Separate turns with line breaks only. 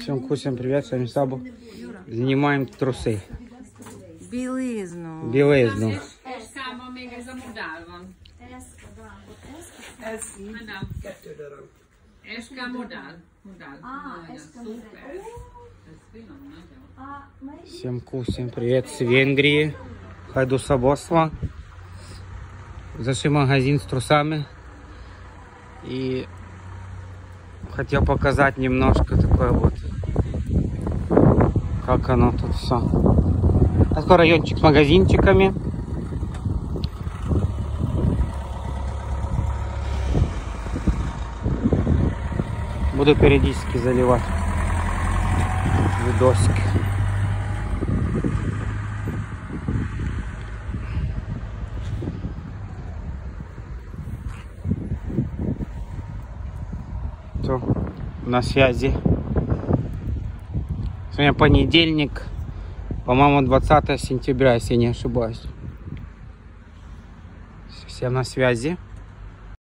Всем всем привет, с вами Сабу. Занимаем трусы.
Van. Madame. Eska modell.
Всем всем привет с Венгрии. Хайду Сабосла. Зашли магазин с трусами. И хотел показать немножко такое вот, как оно тут все. Такой райончик с магазинчиками. Буду периодически заливать видосики. Все, на связи. Сегодня понедельник, по-моему, 20 сентября, если не ошибаюсь. Всем на связи.